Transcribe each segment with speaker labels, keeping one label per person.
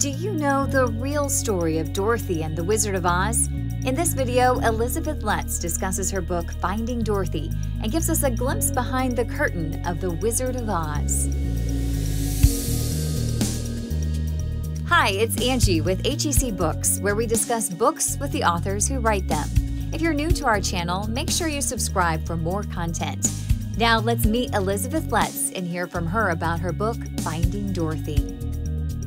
Speaker 1: Do you know the real story of Dorothy and the Wizard of Oz? In this video, Elizabeth Letts discusses her book Finding Dorothy and gives us a glimpse behind the curtain of the Wizard of Oz. Hi, it's Angie with HEC Books, where we discuss books with the authors who write them. If you're new to our channel, make sure you subscribe for more content. Now let's meet Elizabeth Letts and hear from her about her book, Finding Dorothy.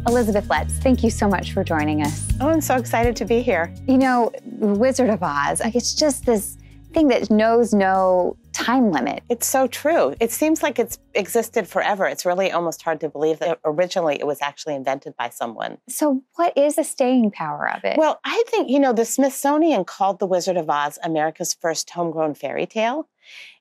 Speaker 2: Elizabeth Letts, thank you so much for joining us.
Speaker 3: Oh, I'm so excited to be here.
Speaker 2: You know, Wizard of Oz, like it's just this thing that knows no time limit.
Speaker 3: It's so true. It seems like it's existed forever. It's really almost hard to believe that originally it was actually invented by someone.
Speaker 2: So, what is the staying power of it?
Speaker 3: Well, I think, you know, the Smithsonian called The Wizard of Oz America's first homegrown fairy tale.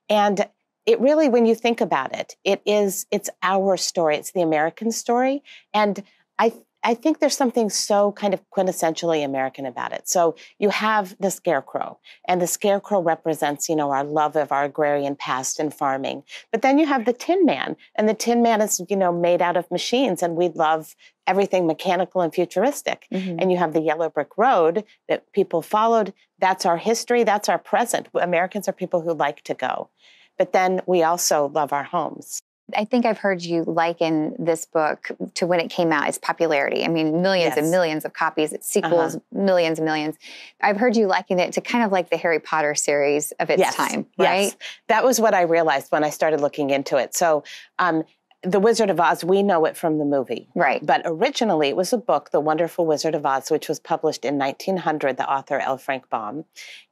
Speaker 3: And it really, when you think about it, it is, it's our story. It's the American story. And I I think there's something so kind of quintessentially American about it. So you have the scarecrow, and the scarecrow represents, you know, our love of our agrarian past and farming. But then you have the Tin Man, and the Tin Man is, you know, made out of machines, and we love everything mechanical and futuristic. Mm-hmm. And you have the yellow brick road that people followed. That's our history. That's our present. Americans are people who like to go. But then we also love our homes.
Speaker 2: I think I've heard you liken this book to when it came out, its popularity. I mean, millions yes. and millions of copies, its sequels, uh-huh. millions and millions. I've heard you liken it to kind of like the Harry Potter series of its
Speaker 3: yes.
Speaker 2: time, right? Yes.
Speaker 3: That was what I realized when I started looking into it. So, um, the Wizard of Oz, we know it from the movie.
Speaker 2: Right.
Speaker 3: But originally it was a book, The Wonderful Wizard of Oz, which was published in 1900, the author L. Frank Baum.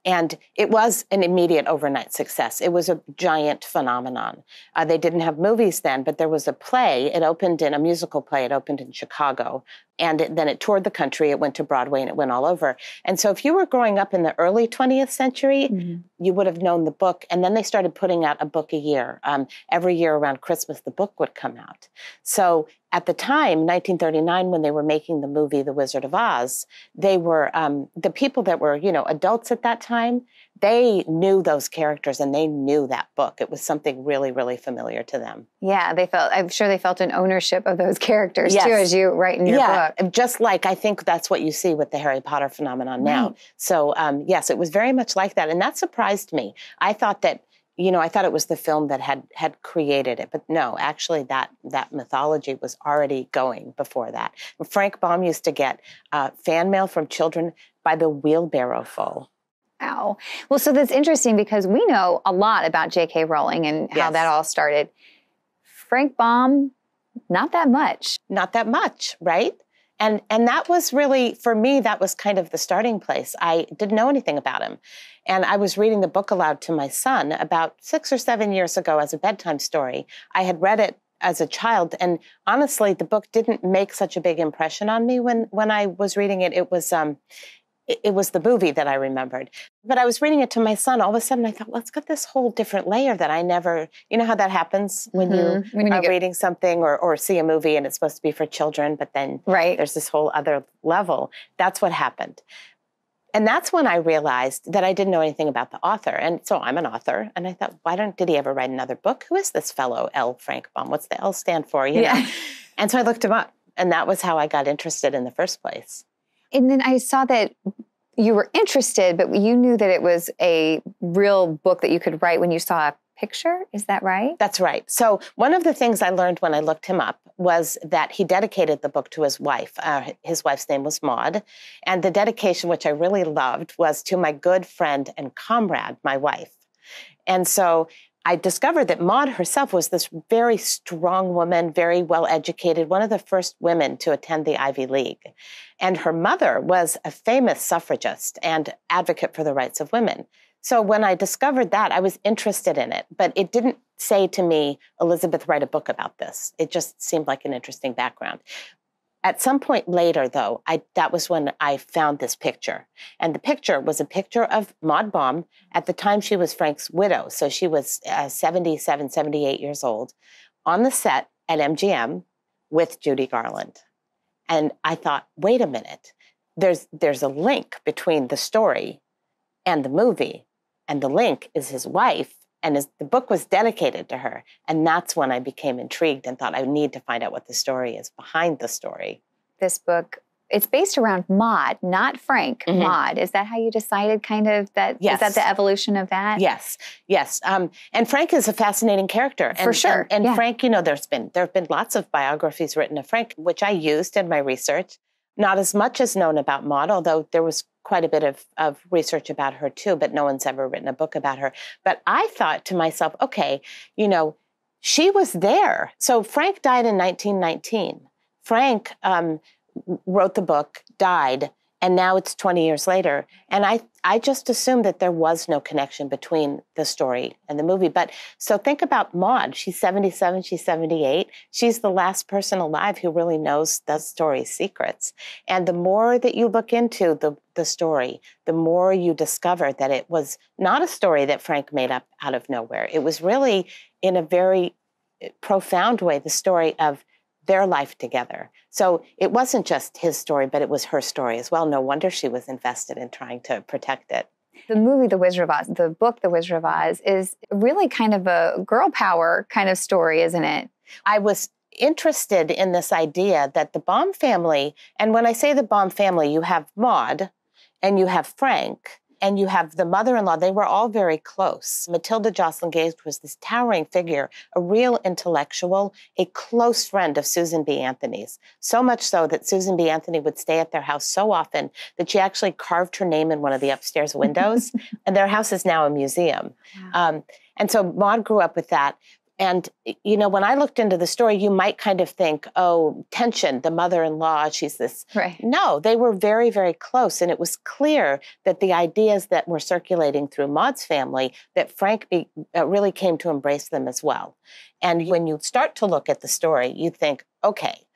Speaker 3: And it was an immediate overnight success. It was a giant phenomenon. Uh, they didn't have movies then, but there was a play. It opened in a musical play. It opened in Chicago. And it, then it toured the country. It went to Broadway and it went all over. And so if you were growing up in the early 20th century, mm-hmm. you would have known the book. And then they started putting out a book a year. Um, every year around Christmas, the book would come out. So at the time, 1939, when they were making the movie The Wizard of Oz, they were um, the people that were, you know, adults at that time. They knew those characters and they knew that book. It was something really, really familiar to them.
Speaker 2: Yeah, they felt. I'm sure they felt an ownership of those characters yes. too, as you write in your
Speaker 3: yeah,
Speaker 2: book.
Speaker 3: just like I think that's what you see with the Harry Potter phenomenon now. Right. So um, yes, it was very much like that, and that surprised me. I thought that you know, I thought it was the film that had had created it, but no, actually, that that mythology was already going before that. Frank Baum used to get uh, fan mail from children by the wheelbarrow full.
Speaker 2: Wow. Well, so that's interesting because we know a lot about J.K. Rowling and yes. how that all started. Frank Baum, not that much.
Speaker 3: Not that much, right? And and that was really for me that was kind of the starting place. I didn't know anything about him. And I was reading the book aloud to my son about 6 or 7 years ago as a bedtime story. I had read it as a child and honestly the book didn't make such a big impression on me when when I was reading it. It was um it, was the movie that I remembered. But I was reading it to my son. All of a sudden, I thought, well, it's got this whole different layer that I never, you know how that happens when mm-hmm. you when are you get... reading something or, or see a movie and it's supposed to be for children, but then
Speaker 2: right.
Speaker 3: there's this whole other level. That's what happened. And that's when I realized that I didn't know anything about the author. And so I'm an author. And I thought, why don't, did he ever write another book? Who is this fellow, L. Frank Baum? What's the L stand for? You yeah. know? And so I looked him up. And that was how I got interested in the first place.
Speaker 2: And then I saw that you were interested, but you knew that it was a real book that you could write when you saw a picture. Is that right?
Speaker 3: That's right. So, one of the things I learned when I looked him up was that he dedicated the book to his wife. Uh, his wife's name was Maud. And the dedication, which I really loved, was to my good friend and comrade, my wife. And so I discovered that Maud herself was this very strong woman, very well educated, one of the first women to attend the Ivy League. And her mother was a famous suffragist and advocate for the rights of women. So when I discovered that, I was interested in it, but it didn't say to me, Elizabeth, write a book about this. It just seemed like an interesting background. At some point later, though, I, that was when I found this picture. And the picture was a picture of Maud Baum. At the time, she was Frank's widow. So she was uh, 77, 78 years old on the set at MGM with Judy Garland. And I thought, wait a minute, there's, there's a link between the story and the movie. And the link is his wife and his, the book was dedicated to her. And that's when I became intrigued and thought I need to find out what the story is behind the story.
Speaker 2: This book it's based around Maud, not Frank. Mm-hmm. Maud. Is that how you decided? Kind of that.
Speaker 3: Yes.
Speaker 2: Is that the evolution of that?
Speaker 3: Yes. Yes. Um, and Frank is a fascinating character. And,
Speaker 2: For sure.
Speaker 3: And, and
Speaker 2: yeah.
Speaker 3: Frank, you know, there's been there have been lots of biographies written of Frank, which I used in my research. Not as much as known about Maud, although there was quite a bit of, of research about her too, but no one's ever written a book about her. But I thought to myself, okay, you know, she was there. So Frank died in 1919. Frank um, wrote the book, died, and now it's 20 years later. And I, I just assumed that there was no connection between the story and the movie. But so think about Maud. She's 77, she's 78. She's the last person alive who really knows the story's secrets. And the more that you look into the, the story, the more you discover that it was not a story that Frank made up out of nowhere. It was really, in a very eh, profound way, the story of their life together. So it wasn't just his story, but it was her story as well. No wonder she was invested in trying to protect it.
Speaker 2: The movie The Wizard of Oz, the book The Wizard of Oz, is really kind of a girl power kind of story, isn't it?
Speaker 3: I was interested in this idea that the Baum family, and when I say the Baum family, you have Maud and you have Frank, and you have the mother-in-law they were all very close. Matilda Joslyn gage was this towering figure a real intellectual a close friend of susan b. Anthony's. So much so that susan b. Anthony would stay at their house so often that she actually carved her name in one of the upstairs windows and their house is now a museum. Wow. um, and so maud grew up with that and, you know, when I looked into the story, you might kind of think, oh, tension, the mother in law, she's this.
Speaker 2: Right.
Speaker 3: No, they were very, very close. And it was clear that the ideas that were circulating through Maud's family, that Frank be, uh, really came to embrace them as well. And when you start to look at the story, you think, okay,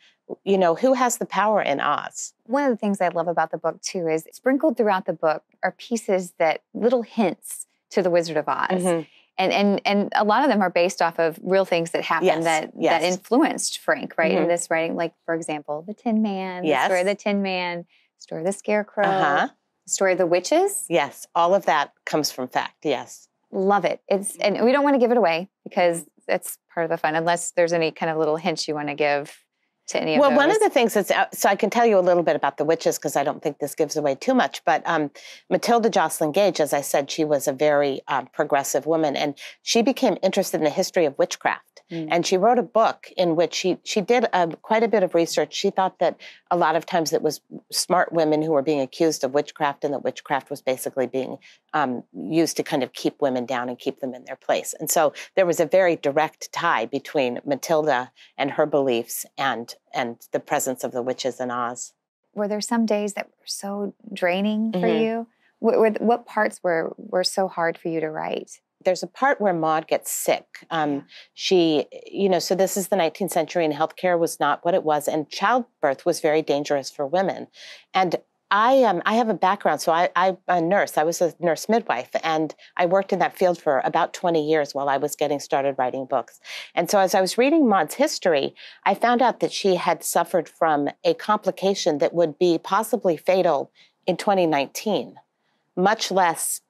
Speaker 3: you know, who has the power in Oz?
Speaker 2: One of the things I love about the book, too, is sprinkled throughout the book are pieces that little hints to the Wizard of Oz. Mm-hmm and and and a lot of them are based off of real things that happened yes, that yes. that influenced Frank, right? Mm-hmm. In this writing, like for example, the Tin Man, yes. the story of the Tin Man, story of the Scarecrow, uh-huh. story of the witches.
Speaker 3: Yes, all of that comes from fact. Yes,
Speaker 2: love it. It's and we don't want to give it away because it's part of the fun, unless there's any kind of little hints you want to give to any
Speaker 3: well,
Speaker 2: of
Speaker 3: one of the things that's so I can tell you a little bit about the witches because I don't think this gives away too much. But um, Matilda Joslyn Gage, as I said, she was a very um, progressive woman, and she became interested in the history of witchcraft. Mm. And she wrote a book in which she she did um, quite a bit of research. She thought that a lot of times it was smart women who were being accused of witchcraft, and that witchcraft was basically being um, used to kind of keep women down and keep them in their place. And so there was a very direct tie between Matilda and her beliefs and and the presence of the witches in Oz.
Speaker 2: Were there some days that were so draining for mm-hmm. you? What, what parts were were so hard for you to write?
Speaker 3: there's a part where Maud gets sick. Um, she, you know, so this is the 19th century, and healthcare was not what it was, and childbirth was very dangerous for women. And I um, I have a background, so I, I'm a nurse. I was a nurse midwife, and I worked in that field for about 20 years while I was getting started writing books. And so, as I was reading Maud's history, I found out that she had suffered from a complication that would be possibly fatal in 2019, much less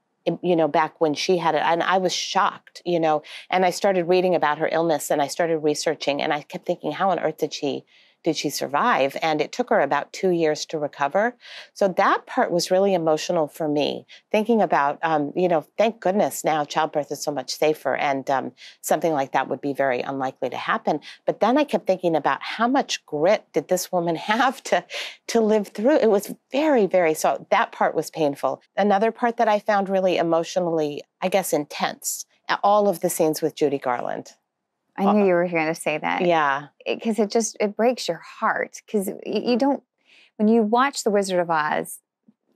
Speaker 3: you know, back when she had it. And I was shocked, you know, and I started reading about her illness and I started researching and I kept thinking, how on earth did she did she survive? And it took her about two years to recover. So that part was really emotional for me, thinking about, um, you know, thank goodness now childbirth is so much safer and um, something like that would be very unlikely to happen. But then I kept thinking about how much grit did this woman have to, to live through? It was very, very, so that part was painful. Another part that I found really emotionally, I guess, intense all of the scenes with Judy Garland.
Speaker 2: I knew uh, you were going to say that.
Speaker 3: Yeah.
Speaker 2: Because it, it, just it breaks your heart because you, you don't when you watch The Wizard of Oz.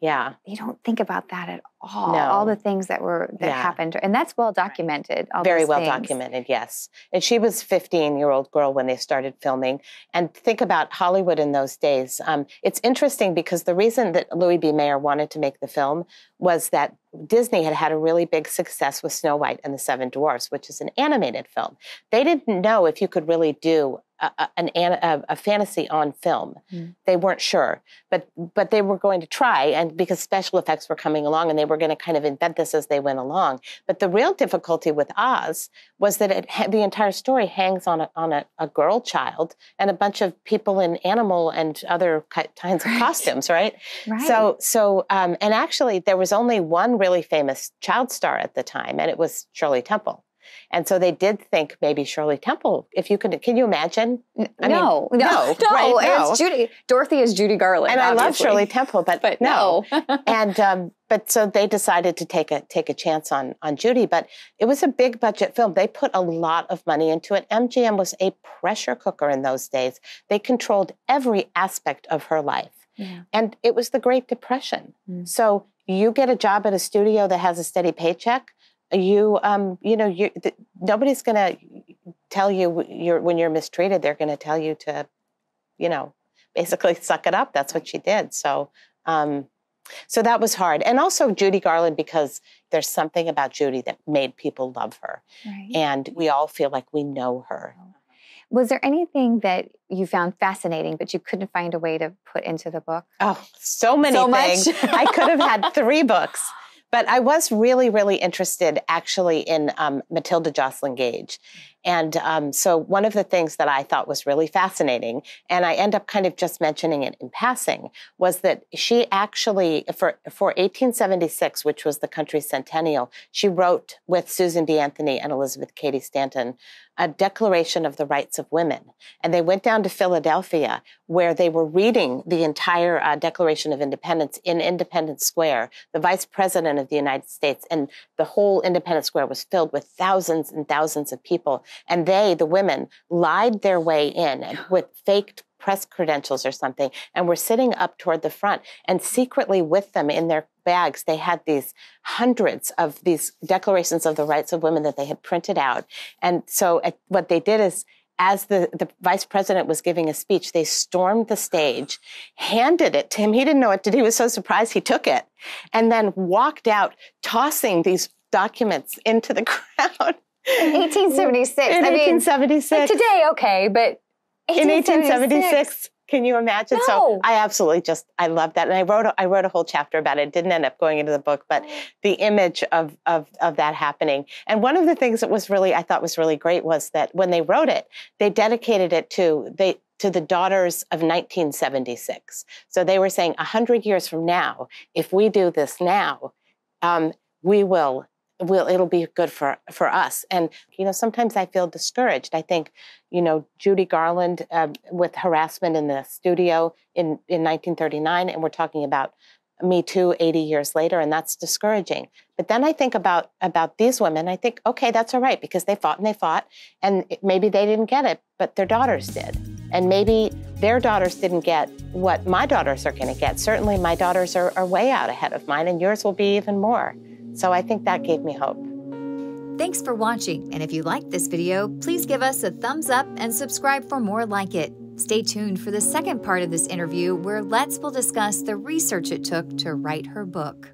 Speaker 3: Yeah.
Speaker 2: You don't think about that at all. No. All the things that were that yeah. happened, and that's well documented.
Speaker 3: Very well
Speaker 2: things.
Speaker 3: documented. Yes. And she was 15 year old girl when they started filming. And think about Hollywood in those days. Um, it's interesting because the reason that Louis B. Mayer wanted to make the film was that Disney had had a really big success with Snow White and the Seven Dwarfs, which is an animated film. They didn't know if you could really do a, an, a, a fantasy on film. Mm. They weren't sure, but but they were going to try, and because special effects were coming along, and they were going to kind of invent this as they went along. But the real difficulty with Oz was that it, the entire story hangs on a, on a, a, girl child and a bunch of people in animal and other kinds of right. costumes, right? right? So so um, and actually there was only one really famous child star at the time, and it was Shirley Temple. And so they did think maybe Shirley Temple. If you could, can you imagine?
Speaker 2: I no, mean, no, no, right? no. It's Judy. Dorothy is Judy Garland,
Speaker 3: and
Speaker 2: obviously.
Speaker 3: I love Shirley Temple, but,
Speaker 2: but
Speaker 3: no. no. and um, but so they decided to take a take a chance on on Judy. But it was a big budget film. They put a lot of money into it. MGM was a pressure cooker in those days. They controlled every aspect of her life, yeah. and it was the Great Depression. Mm. So you get a job at a studio that has a steady paycheck you um, you know you th- nobody's going to tell you you're when you're mistreated they're going to tell you to you know basically suck it up. That's what she did. So um, so that was hard. And also judy garland because there's something about judy that made people love her. Right. and we all feel like we know her.
Speaker 2: Was there anything that you found fascinating but you couldn't find a way to put into the book?
Speaker 3: Oh so many so things. i could have had three books but I was really, really interested actually in um, Matilda Joslyn Gage. And um, so one of the things that I thought was really fascinating, and I end up kind of just mentioning it in passing, was that she actually, for, for 1876, which was the country's centennial, she wrote with Susan B. Anthony and Elizabeth Cady Stanton a Declaration of the Rights of Women. And they went down to Philadelphia where they were reading the entire uh, Declaration of Independence in Independence Square, the Vice President of the United States, and the whole Independence Square was filled with thousands and thousands of people. And they, the women, lied their way in with faked press credentials or something and were sitting up toward the front and secretly with them in their bags they had these hundreds of these declarations of the rights of women that they had printed out and so at, what they did is as the, the vice president was giving a speech, they stormed the stage, handed it to him. He didn't know what to do. He was so surprised he took it, and then walked out, tossing these documents into the crowd.
Speaker 2: In 1876.
Speaker 3: In I 1876.
Speaker 2: Mean, like today, okay, but 1876.
Speaker 3: in 1876. Can you imagine?
Speaker 2: No.
Speaker 3: So I absolutely just I love that, and I wrote a, I wrote a whole chapter about it. it. Didn't end up going into the book, but the image of of of that happening. And one of the things that was really I thought was really great was that when they wrote it, they dedicated it to they to the daughters of 1976. So they were saying, 100 years from now, if we do this now, um, we will will it'll be good for for us. And you know sometimes i feel discouraged. I think you know judy garland uh, with harassment in the studio in in 1939 and we're talking about me too 80 years later and that's discouraging. But then i think about about these women i think okay that's all right because they fought and they fought and maybe they didn't get it but their daughters did. And maybe their daughters didn't get what my daughters are going to get. Certainly my daughters are, are way out ahead of mine and yours will be even more so I think that gave me hope.
Speaker 1: Thanks for watching, and if you liked this video, please give us a thumbs up and subscribe for more like it. Stay tuned for the second part of this interview where Letts will discuss the research it took to write her book.